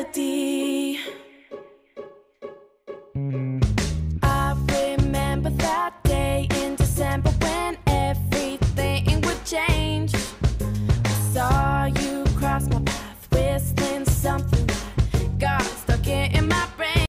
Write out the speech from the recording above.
reality.